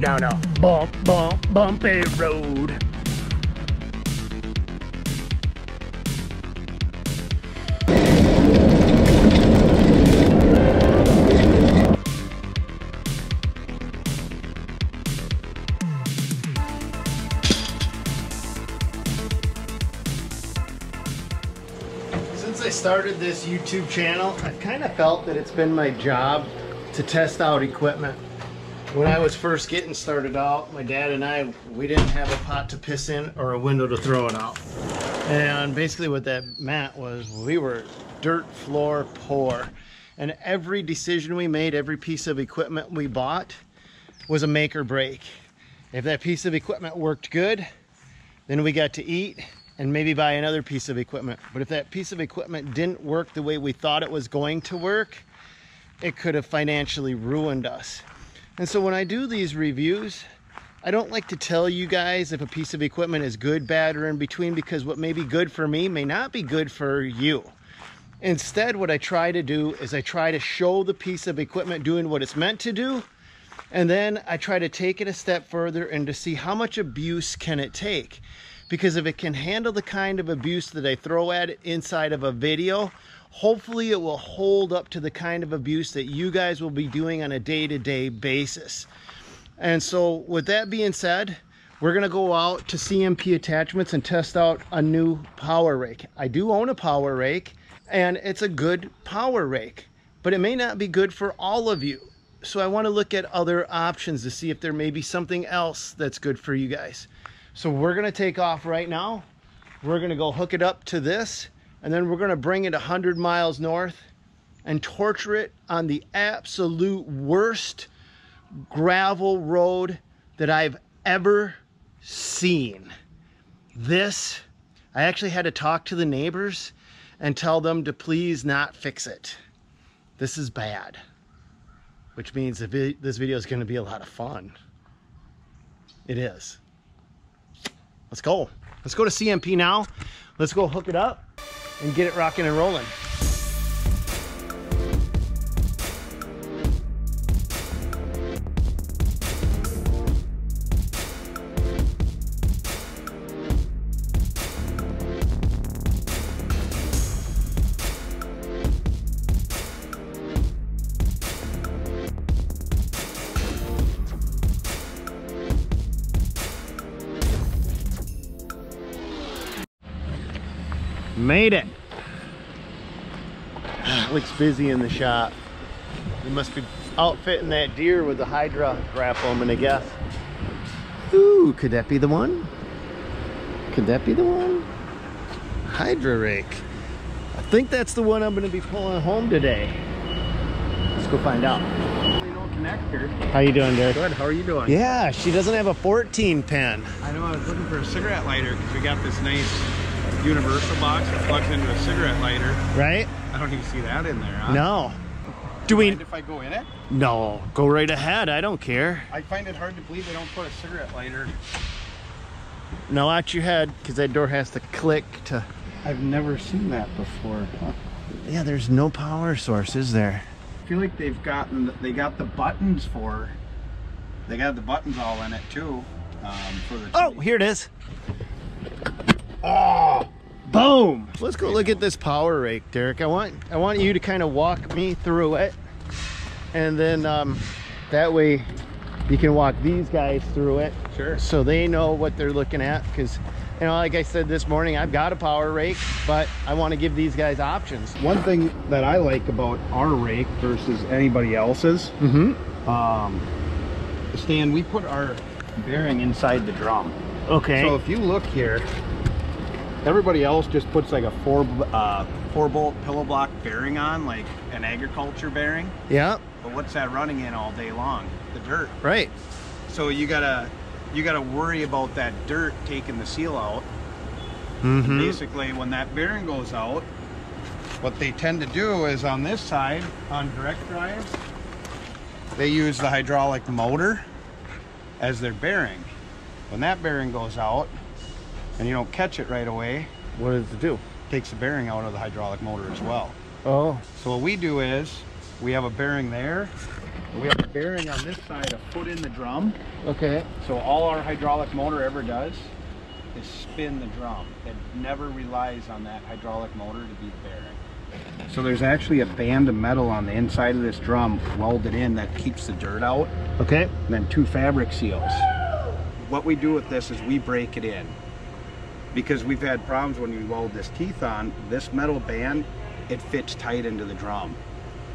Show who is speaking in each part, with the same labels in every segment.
Speaker 1: down a bump, bump, bumpy road.
Speaker 2: Since I started this YouTube channel, I've kind of felt that it's been my job to test out equipment. When I was first getting started out, my dad and I, we didn't have a pot to piss in or a window to throw it out. And basically what that meant was we were dirt floor poor. And every decision we made, every piece of equipment we bought was a make or break. If that piece of equipment worked good, then we got to eat and maybe buy another piece of equipment. But if that piece of equipment didn't work the way we thought it was going to work, it could have financially ruined us. And so when I do these reviews, I don't like to tell you guys if a piece of equipment is good, bad, or in between because what may be good for me may not be good for you. Instead, what I try to do is I try to show the piece of equipment doing what it's meant to do, and then I try to take it a step further and to see how much abuse can it take. Because if it can handle the kind of abuse that I throw at it inside of a video, hopefully it will hold up to the kind of abuse that you guys will be doing on a day-to-day basis. And so with that being said, we're gonna go out to CMP Attachments and test out a new power rake. I do own a power rake and it's a good power rake, but it may not be good for all of you. So I wanna look at other options to see if there may be something else that's good for you guys. So we're gonna take off right now. We're gonna go hook it up to this and then we're gonna bring it 100 miles north and torture it on the absolute worst gravel road that I've ever seen. This, I actually had to talk to the neighbors and tell them to please not fix it. This is bad, which means this video is gonna be a lot of fun. It is. Let's go. Let's go to CMP now. Let's go hook it up and get it rocking and rolling. Made it. looks busy in the shop. They must be outfitting that Deere with the Hydra grapple, I'm gonna guess. Ooh, could that be the one? Could that be the one? Hydra rake. I think that's the one I'm gonna be pulling home today. Let's go find out. How you doing, Derek?
Speaker 3: Good. How are you doing?
Speaker 2: Yeah, she doesn't have a 14 pin.
Speaker 3: I know. I was looking for a cigarette lighter because we got this nice universal box that plugs into a cigarette lighter.
Speaker 2: Right?
Speaker 3: I don't even see that in there. Huh?
Speaker 2: No. Do we?
Speaker 3: If I go in it?
Speaker 2: No. Go right ahead. I don't care.
Speaker 3: I find it hard to believe they don't put a cigarette lighter.
Speaker 2: No, out your head, because that door has to click to.
Speaker 3: I've never seen that before. Huh?
Speaker 2: Yeah, there's no power source, is there?
Speaker 3: I feel like they've gotten they got the buttons for. They got the buttons all in it too. Um, for the
Speaker 2: oh, here it is. Oh, boom. Let's go look at this power rake, Derek. I want I want you to kind of walk me through it. And then um, that way you can walk these guys through it.
Speaker 3: Sure.
Speaker 2: So they know what they're looking at because you know, like I said this morning, I've got a power rake, but I want to give these guys options.
Speaker 3: One thing that I like about our rake versus anybody else's,
Speaker 2: Mm-hmm.
Speaker 3: um, Stan, we put our bearing inside the drum.
Speaker 2: Okay.
Speaker 3: So if you look here, everybody else just puts like a four uh, four bolt pillow block bearing on, like an agriculture bearing.
Speaker 2: yeah.
Speaker 3: But what's that running in all day long? The dirt.
Speaker 2: Right.
Speaker 3: So you gotta you gotta worry about that dirt taking the seal out.
Speaker 2: Mm-hmm.
Speaker 3: Basically, when that bearing goes out, what they tend to do is on this side, on direct drive, they use the hydraulic motor as their bearing. When that bearing goes out, and you don't catch it right away,
Speaker 2: What does it do?
Speaker 3: It takes the bearing out of the hydraulic motor as well.
Speaker 2: Oh.
Speaker 3: So what we do is, we have a bearing there, We have a bearing on this side, a foot in the drum.
Speaker 2: Okay.
Speaker 3: So all our hydraulic motor ever does is spin the drum. It never relies on that hydraulic motor to be the bearing. So there's actually a band of metal on the inside of this drum welded in that keeps the dirt out,
Speaker 2: Okay.
Speaker 3: and then two fabric seals. What we do with this is we break it in. Because we've had problems when we weld this teeth on, this metal band, it fits tight into the drum.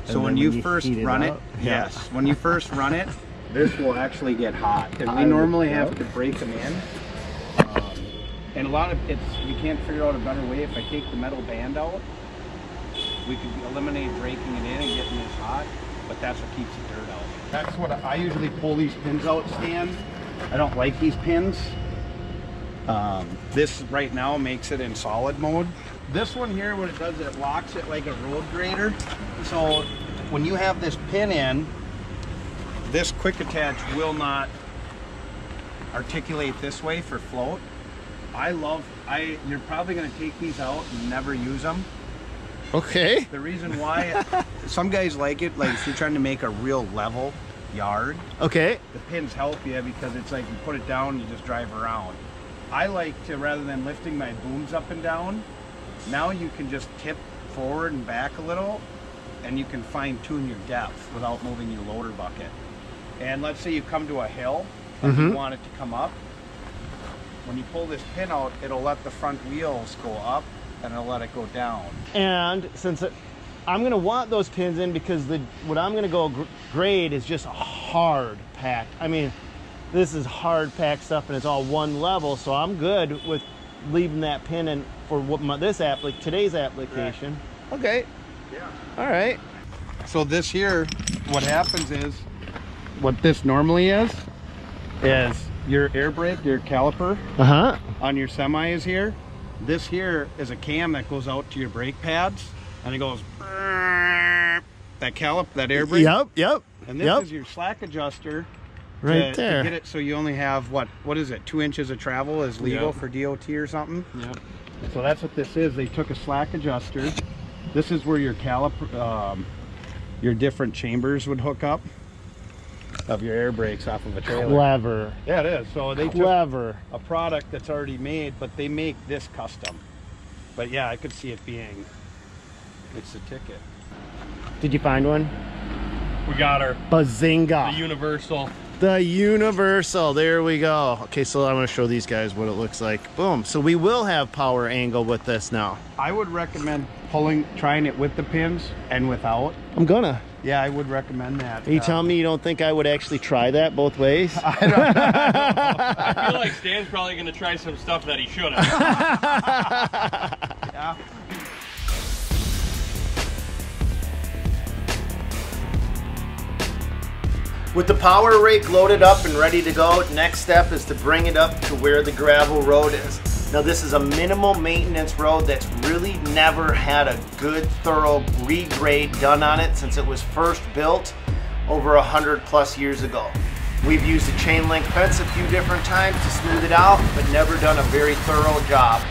Speaker 3: So
Speaker 2: And
Speaker 3: when you
Speaker 2: you
Speaker 3: first
Speaker 2: heat it
Speaker 3: run it.
Speaker 2: Yeah.
Speaker 3: yes, when you first run it, this will actually get hot. And we
Speaker 2: I would-
Speaker 3: normally have
Speaker 2: yep.
Speaker 3: to break them in. Um, and a lot of it's, you can't figure out a better way. If I take the metal band out, we could eliminate breaking it in and getting this hot, but that's what keeps the dirt out. That's what I, I usually pull these pins out, Stan. I don't like these pins. Um, this right now makes it in solid mode. This one here, what it does, it locks it like a road grader. So when you have this pin in, this quick attach will not articulate this way for float. I love, I, you're probably gonna take these out and never use them.
Speaker 2: Okay.
Speaker 3: The reason why, some guys like it, like if you're trying to make a real level yard,
Speaker 2: Okay.
Speaker 3: the pins help you because it's like you put it down, you just drive around. I like to, rather than lifting my booms up and down, now you can just tip forward and back a little and you can fine tune your depth without moving your loader bucket. And let's say you come to a hill and you
Speaker 2: Mhm.
Speaker 3: want it to come up. When you pull this pin out, it'll let the front wheels go up and it'll let it go down.
Speaker 2: And since it, I'm gonna want those pins in because the what I'm gonna go grade is just a hard packed. I mean, this is hard packed stuff and it's all one level, so I'm good with leaving that pin in for what my, this applic today's application. Okay.
Speaker 3: Yeah.
Speaker 2: All right.
Speaker 3: So this here, what happens is, what this normally is, is your air brake, your caliper
Speaker 2: Uh huh.
Speaker 3: on your semi is here. This here is a cam that goes out to your brake pads, and it goes that calip, that air brake.
Speaker 2: Yep. Yep.
Speaker 3: And this
Speaker 2: yep.
Speaker 3: is your slack adjuster.
Speaker 2: Right
Speaker 3: to,
Speaker 2: there.
Speaker 3: To get it so you only have what? What is it? Two inches of travel is legal
Speaker 1: Yep.
Speaker 3: for DOT or something.
Speaker 1: Yep.
Speaker 3: So that's what this is. They took a slack adjuster. This is where your caliper, um, your different chambers would hook up of your air brakes off of a trailer.
Speaker 2: Clever.
Speaker 3: Yeah, it is. So they took a product that's already made, but they make this custom. But yeah, I could see it being, it's a ticket.
Speaker 2: Did you find one?
Speaker 1: We got her.
Speaker 2: Bazinga.
Speaker 1: The Universal.
Speaker 2: The Universal, there we go. Okay, so I'm gonna show these guys what it looks like. Boom, so we will have power angle with this now.
Speaker 3: I would recommend pulling, trying it with the pins and without.
Speaker 2: I'm gonna.
Speaker 3: Yeah, I would recommend that.
Speaker 2: Are you
Speaker 3: Uh,
Speaker 2: telling me you don't think I would actually try that both ways?
Speaker 1: I feel like Stan's probably going to try some stuff that he shouldn't.
Speaker 3: Yeah.
Speaker 2: With the power rake loaded up and ready to go, next step is to bring it up to where the gravel road is. Now this is a minimal maintenance road that's really never had a good thorough regrade done on it since it was first built over a hundred plus years ago. We've used a chain link fence a few different times to smooth it out, but never done a very thorough job.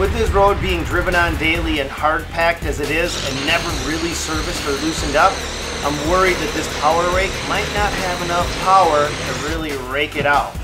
Speaker 2: With this road being driven on daily and hard packed as it is and never really serviced or loosened up, I'm worried that this power rake might not have enough power to really rake it out.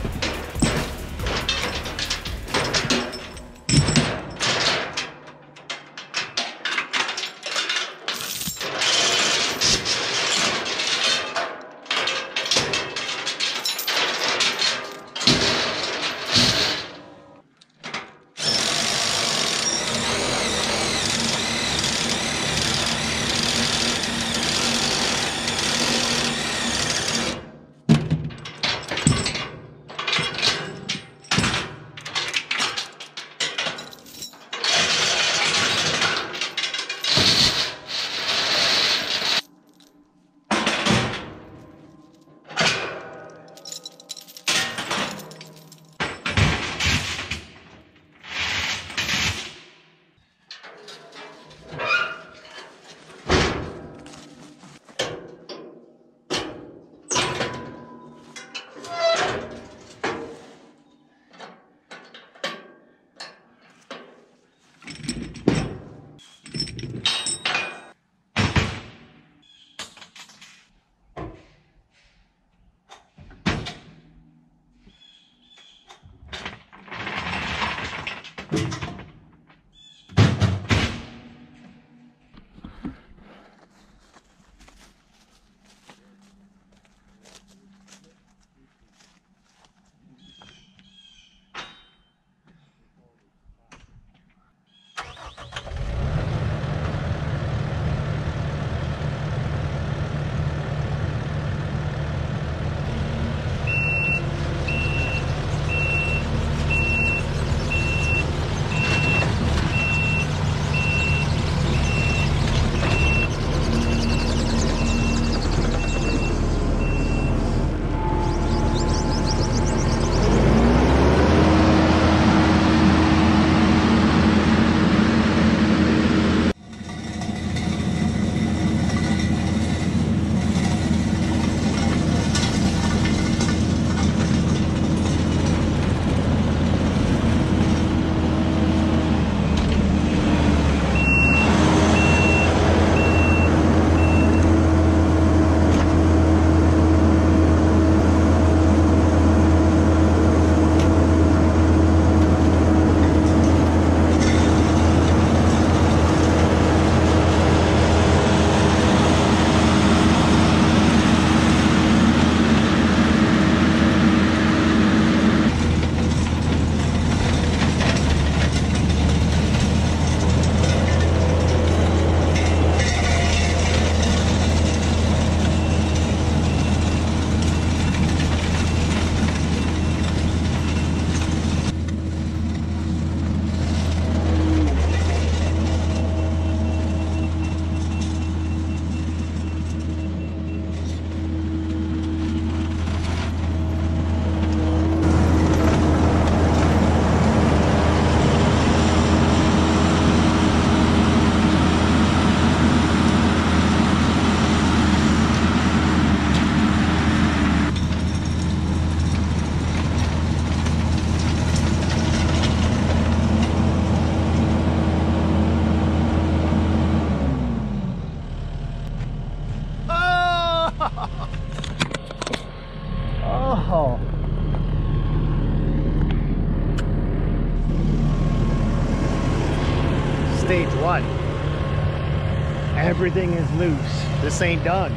Speaker 2: Everything is loose. This ain't done.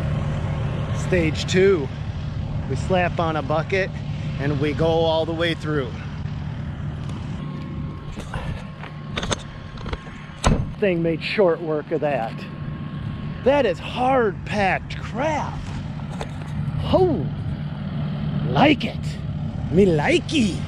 Speaker 2: Stage two. We slap on a bucket and we go all the way through. Thing made short work of that. That is hard packed crap. Oh, like it. Me likey.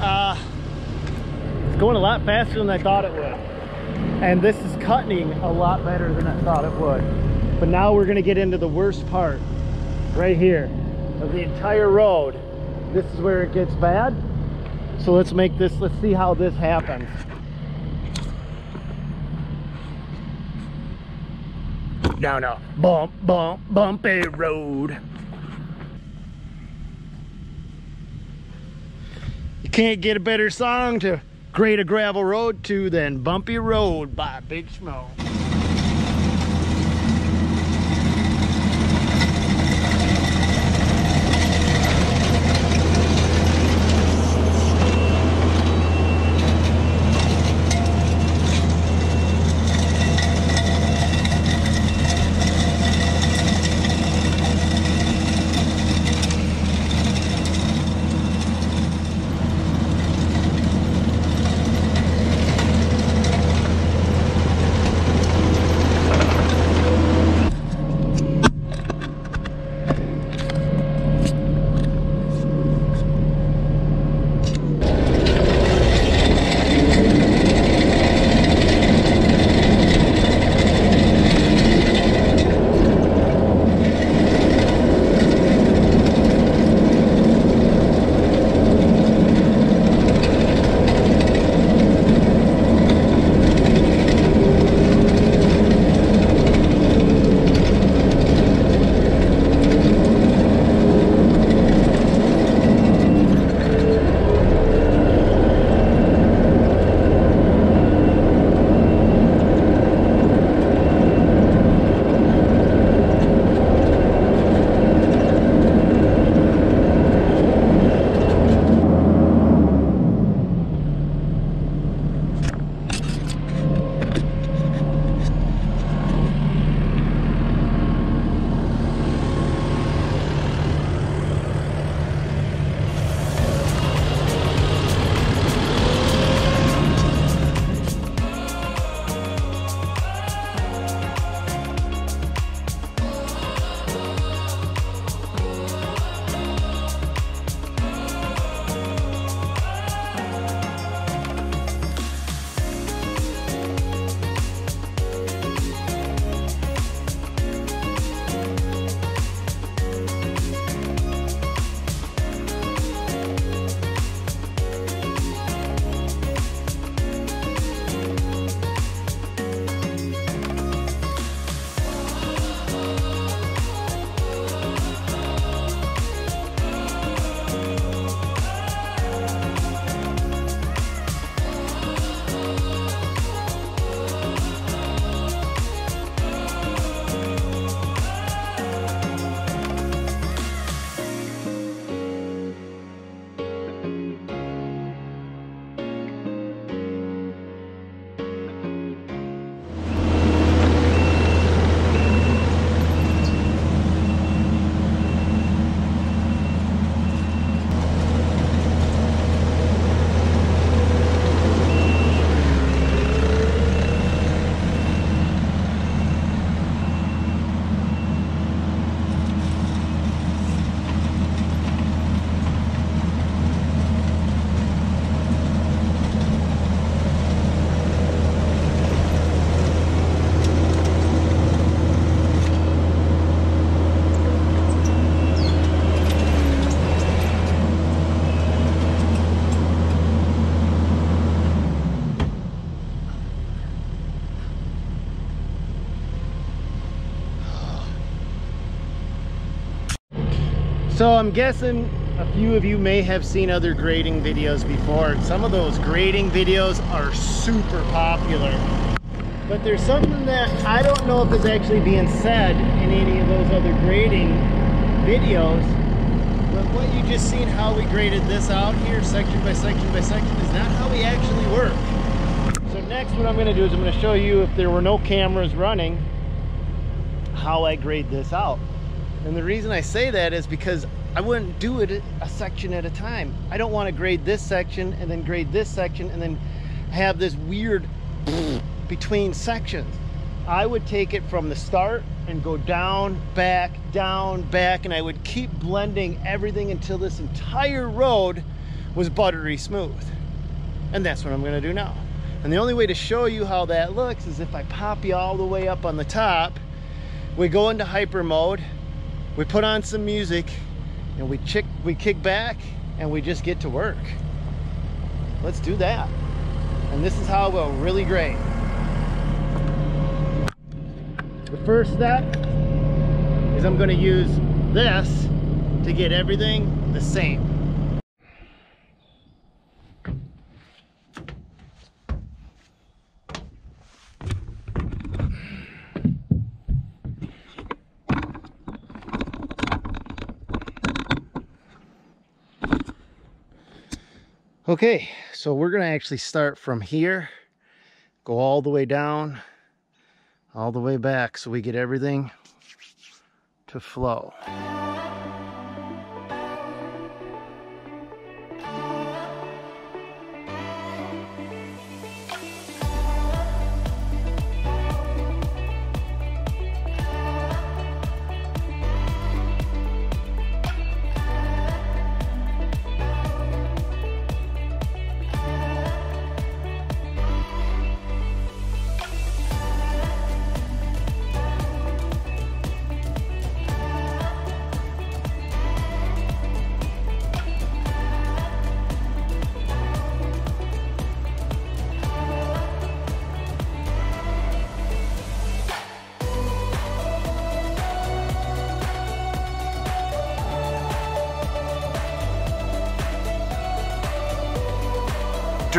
Speaker 2: Uh, it's going a faster than I thought it would. And this is cutting a lot better than I thought it would. But now we're gonna get into the worst part right here of the entire road. This is where it gets bad. So let's make this, let's see how this happens. Down a bump, bump, bumpy road. You can't get a better song to grade a gravel road to than Bumpy Road by Big Smoke. So I'm guessing a few of you may have seen other grading videos before. Some of those grading videos are super popular. But there's something that I don't know if is actually being said in any of those other grading videos. But what you just seen how we graded this out here, section by section by section, is not how we actually work. So next what I'm gonna do is I'm gonna show you if there were no cameras running, how I grade this out. And the reason I say that is because I wouldn't do it a section at a time. I don't want to grade this section and then grade this section and then have this weird between sections. I would take it from the start and go down, back, down, back, and I would keep blending everything until this entire road was buttery smooth. And that's what I'm gonna do now. And the only way to show you how that looks is if I pop you all the way up on the top, we go into hyper mode, we put on some music, and we chick, we kick back, and we just get to work. Let's do that. And this is how we'll really great The first step is I'm gonna use this to get everything the same. Okay, so we're gonna actually start from here, go all the way down, all the way back so we get everything to flow.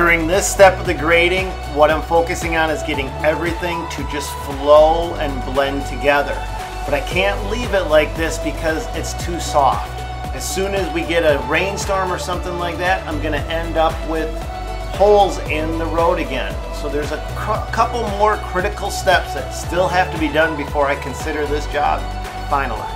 Speaker 2: During this step of the grading, what I'm focusing on is getting everything to just flow and blend together. But I can't leave it like this because it's too soft. As soon as we get a rainstorm or something like that, I'm gonna end up with holes in the road again. So there's a couple more critical steps that still have to be done before I consider this job finalized.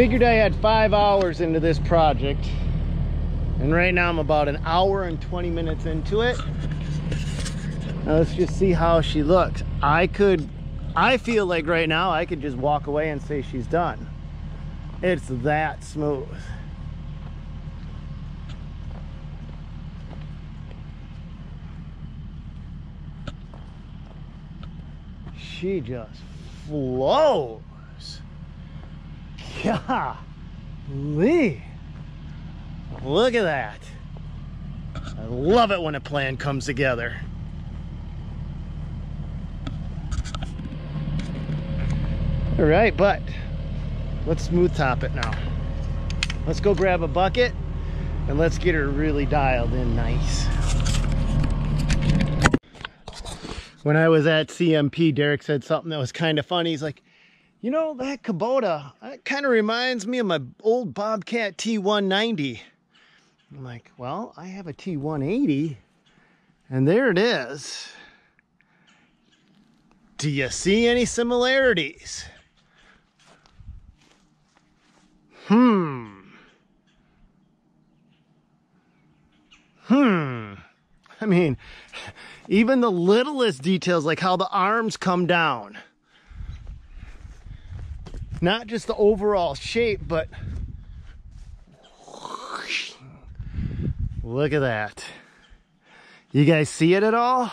Speaker 2: Figured I had five hours into this project. And right now I'm about an hour and 20 minutes into it. Now let's just see how she looks. I could, I feel like right now I could just walk away and say she's done. It's that smooth. She just flows. Golly. Look at that. I love it when a plan comes together. All right, but let's smooth top it now. Let's go grab a bucket and let's get her really dialed in nice. When I was at CMP, Derek said something that was kind of funny. He's like, you know, that Kubota, that kind of reminds me of my old Bobcat T190. I'm like, well, I have a T180, and there it is. Do you see any similarities? Hmm. Hmm. I mean, even the littlest details, like how the arms come down. Not just the overall shape, but look at that. You guys see it at all?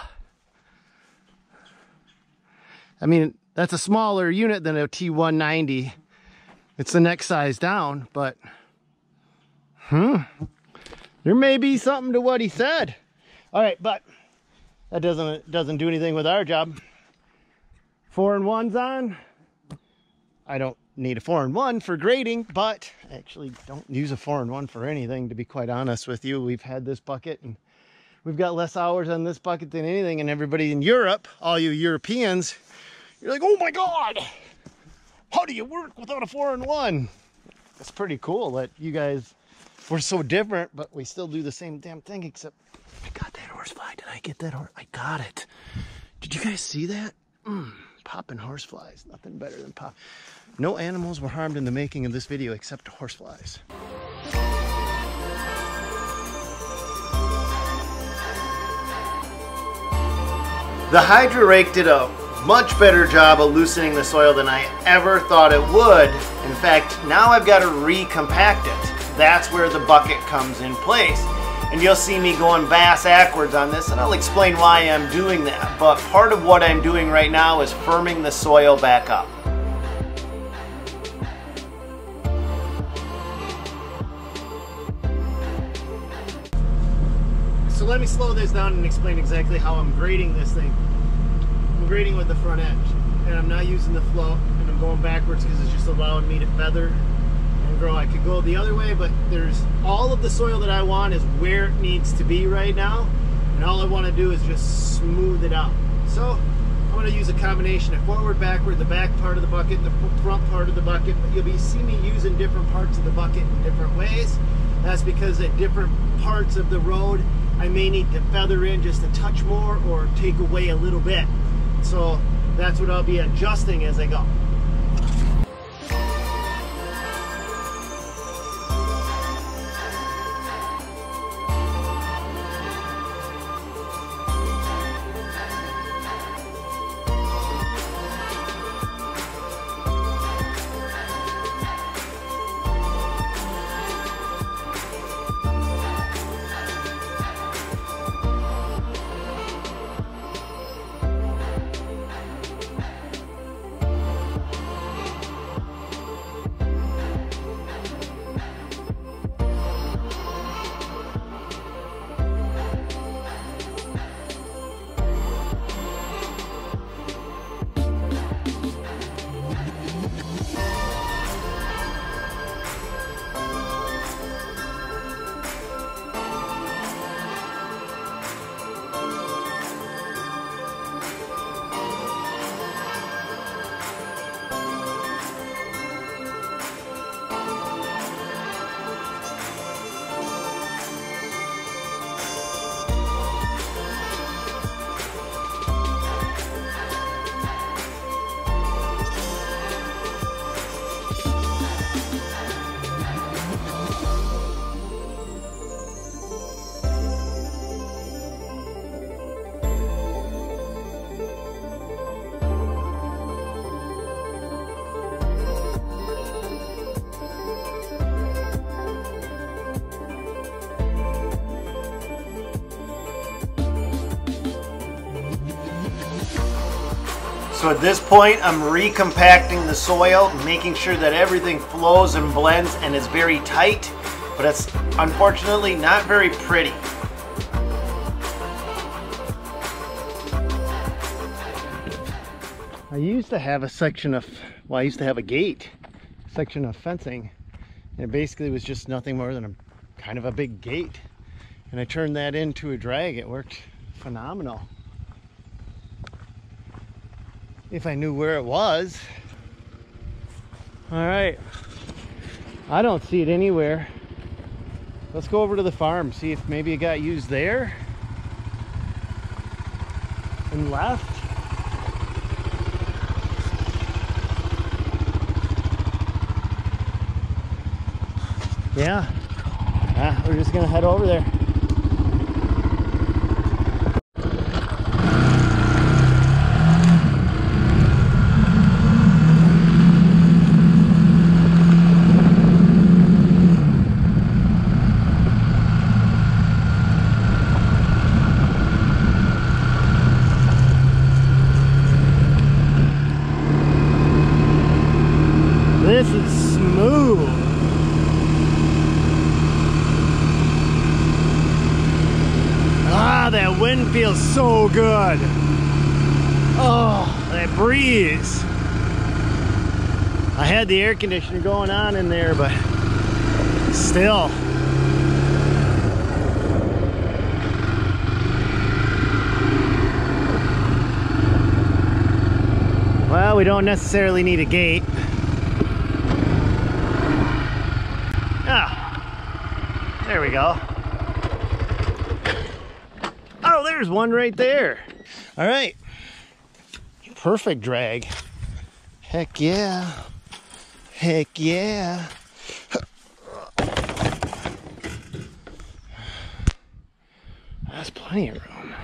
Speaker 2: I mean, that's a smaller unit than a T190. It's the next size down, but hmm, there may be something to what he said. All right, but that doesn't doesn't do anything with our job. Four and ones on. I don't need a four and one for grading, but I actually don't use a and one for anything, to be quite honest with you. We've had this bucket and we've got less hours on this bucket than anything, and everybody in Europe, all you Europeans, you're like, oh my God, how do you work without a four and one? It's pretty cool that you guys we're so different, but we still do the same damn thing, except I got that horsefly. Did I get that horse? I got it. Did you guys see that? Mm, popping horseflies. Nothing better than pop. No animals were harmed in the making of this video except horseflies. The Hydra Rake did a much better job of loosening the soil than I ever thought it would. In fact, now I've got to recompact it. That's where the bucket comes in place. And you'll see me going bass backwards on this, and I'll explain why I'm doing that. But part of what I'm doing right now is firming the soil back up. So let me slow this down and explain exactly how I'm grading this thing. I'm grading with the front edge, and I'm not using the float, and I'm going backwards because it's just allowing me to feather grow. I could go the other way, but there's all of the soil that I want is where it needs to be right now, and all I want to do is just smooth it out. So I'm going to use a combination of forward, backward, the back part of the bucket, the front part of the bucket, but you'll be see me using different parts of the bucket in different ways. That's because at different parts of the road, I may need to feather in just a touch more or take away a little bit. So that's what I'll be adjusting as I go. So at this point, I'm recompacting the soil, making sure that everything flows and blends and is very tight, but it's unfortunately not very pretty. I used to have a section of, well, I used to have a gate, section of fencing, and it basically was just nothing more than a kind of a big gate. And I turned that into a drag. It worked phenomenal if I knew where it was. All right, I don't see it anywhere. Let's go over to the farm, see if maybe it got used there and left. Yeah, ah, we're just gonna head over there. This is smooth. Ah, that wind feels so good. Oh, breeze. I had the air conditioner going on in there, but still. Well, we don't necessarily need a gate. Ah, there we go. Oh, there's one right there. All right. Perfect drag. Heck yeah. Heck yeah. That's plenty of room.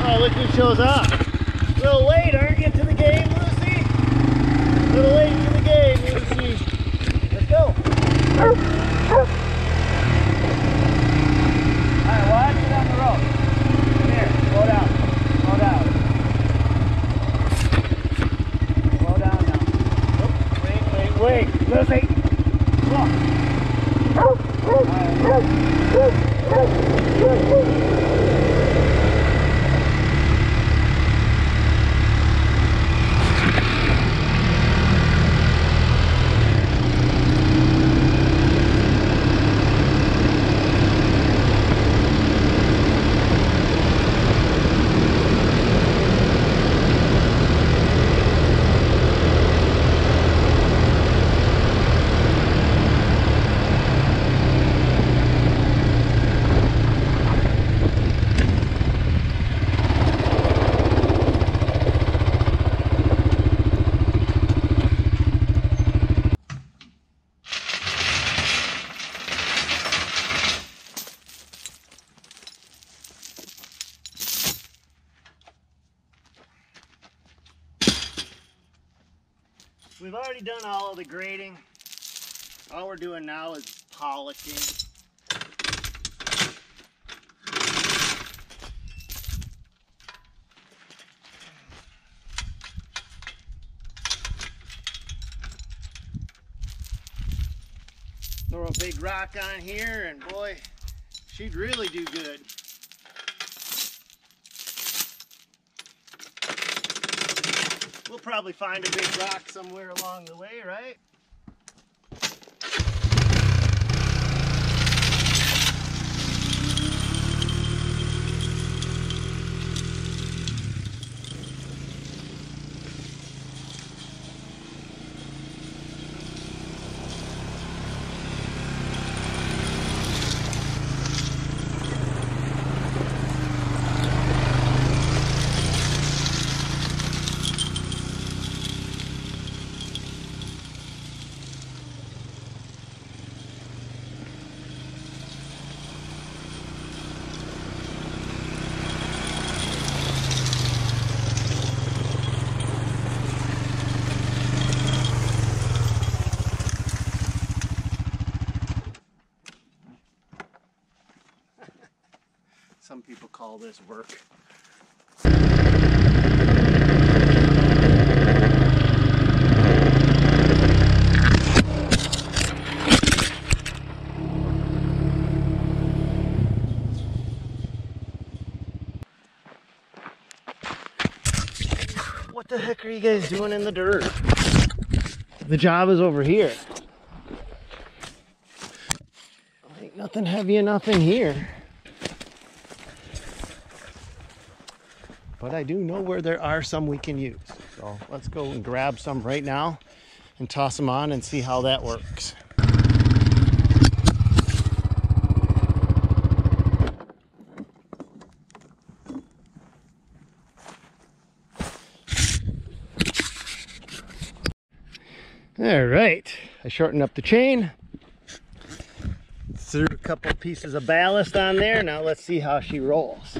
Speaker 2: Oh, look who shows up. A little late, aren't you, to the game, Lucy? A little late Lucy! Look. We've already done all of the grading. All we're doing now is polishing. Throw a big rock on here and boy, she'd really do good. Probably find a big rock somewhere along the way, right? Some people call this work. What the heck are you guys doing in the dirt? The job is over here. Ain't nothing heavy enough in here. But I do know where there are some we can use. So let's go and grab some right now and toss them on and see how that works. All right, I shortened up the chain. Threw a couple pieces of ballast on there. Now let's see how she rolls.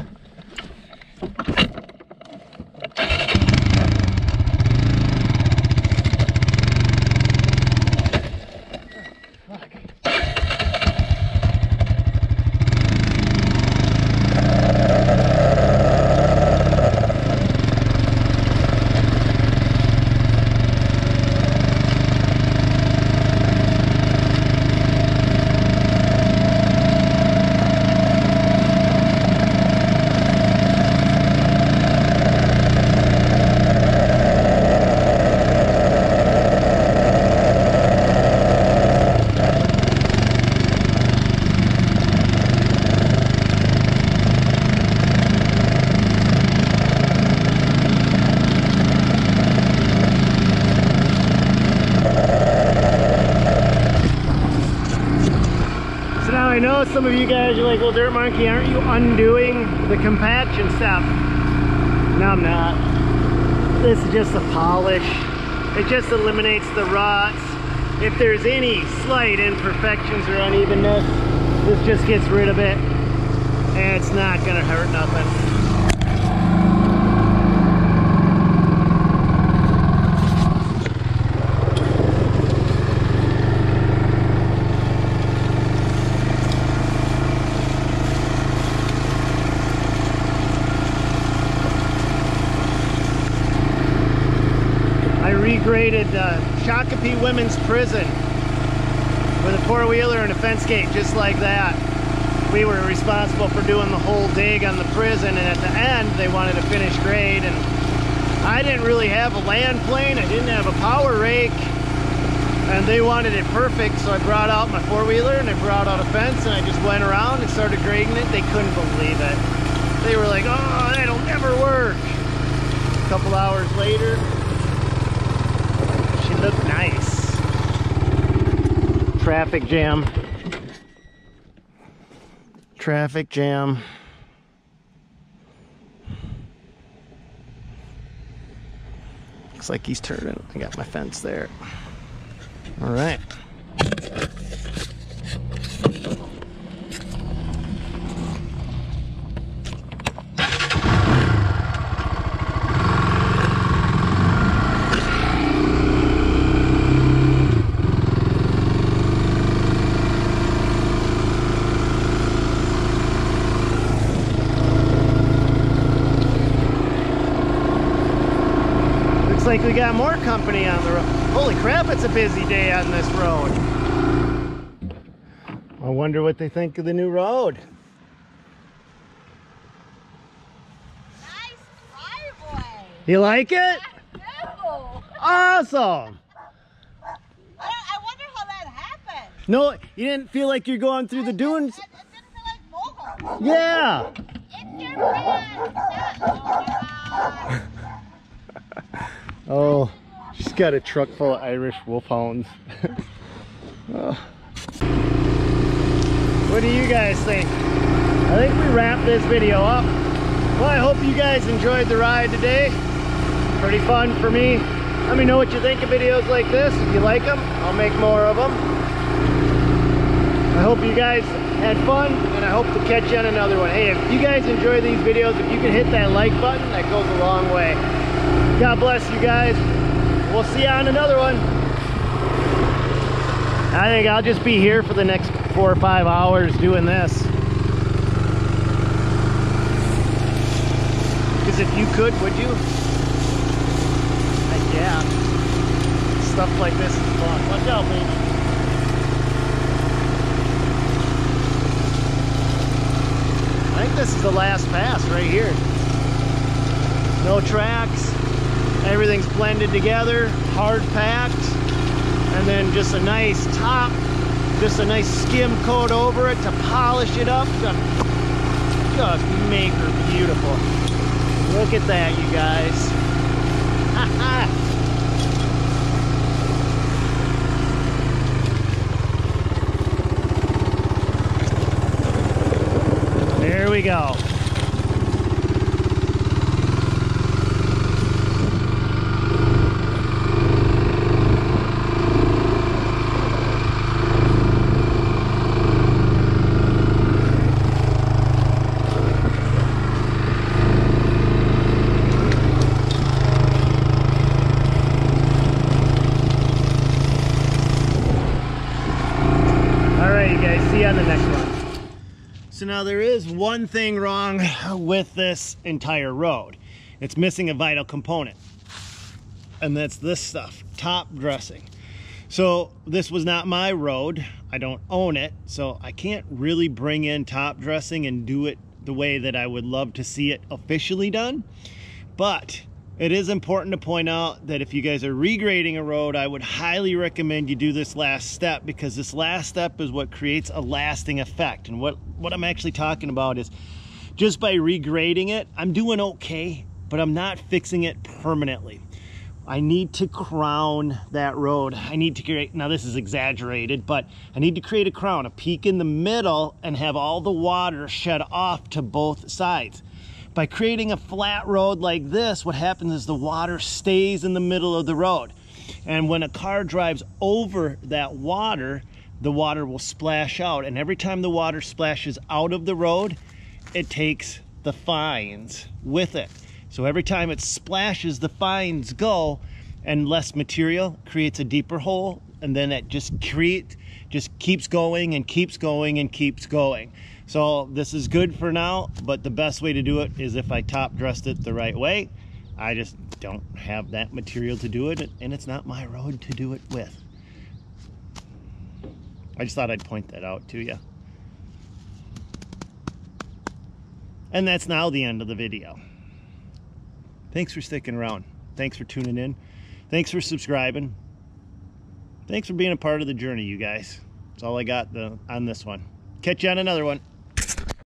Speaker 2: know some of you guys are like, well, Dirt Monkey, aren't you undoing the compaction step? No, I'm not. This is just a polish. It just eliminates the rots. If there's any slight imperfections or unevenness, this just gets rid of it. And it's not gonna hurt nothing. regraded uh, Shakopee Women's Prison with a four-wheeler and a fence gate just like that. We were responsible for doing the whole dig on the prison and at the end they wanted a finish grade and I didn't really have a land plane, I didn't have a power rake and they wanted it perfect so I brought out my four-wheeler and I brought out a fence and I just went around and started grading it. They couldn't believe it. They were like, oh, that'll never work. A couple hours later, look nice. Traffic jam. Traffic jam. Looks like he's turning. I got my fence there. All right. Like we got more company on the road. Holy crap, it's a busy day on this road. I wonder what they think of the new road.
Speaker 4: Nice driveway.
Speaker 2: You like it?
Speaker 4: No.
Speaker 2: Awesome.
Speaker 4: I, I wonder how that happened.
Speaker 2: No, you didn't feel like you're going through the dunes?
Speaker 4: It, it didn't feel like.
Speaker 2: Yeah.
Speaker 4: Oh.
Speaker 2: She's got a truck full of Irish wolfhounds. What do you guys think? I think we wrap this video up. Well, I hope you guys enjoyed the ride today. Pretty fun for me. Let me know what you think of videos like this. If you like them, I'll make more of them. I hope you guys had fun, and I hope to catch you on another one. Hey, if you guys enjoy these videos, if you can hit that like button, that goes a long way. God bless you guys. We'll see you on another one. I think I'll just be here for the next four or five hours doing this. Because if you could, would you? Heck yeah. Stuff like this is fun. Watch out, baby. I think this is the last pass right here. No tracks everything's blended together hard packed and then just a nice top just a nice skim coat over it to polish it up. To just make her beautiful. Look at that you guys. There we go So now there is one thing wrong with this entire road. It's missing a vital component. And that's this stuff, top dressing. So this was not my road. I don't own it. So I can't really bring in top dressing and do it the way that I would love to see it officially done. But it is important to point out that if you guys are regrading a road, I would highly recommend you do this last step because this last step is what creates a lasting effect. And what, what I'm actually talking about is just by regrading it, I'm doing okay, but I'm not fixing it permanently. I need to crown that road. I need to create, now this is exaggerated, but I need to create a crown, a peak in the middle and have all the water shed off to both sides. By creating a flat road like this, what happens is the water stays in the middle of the road. And when a car drives over that water, the water will splash out. And every time the water splashes out of the road, it takes the fines with it. So every time it splashes, the fines go and less material creates a deeper hole. And then it just create, just keeps going and keeps going and keeps going. So this is good for now, but the best way to do it is if I top dressed it the right way. I just don't have that material to do it and it's not my road to do it with. I just thought I'd point that out to you. And that's now the end of the video. Thanks for sticking around. Thanks for tuning in. Thanks for subscribing. Thanks for being a part of the journey, you guys. That's all I got the, on this one. Catch you on another one.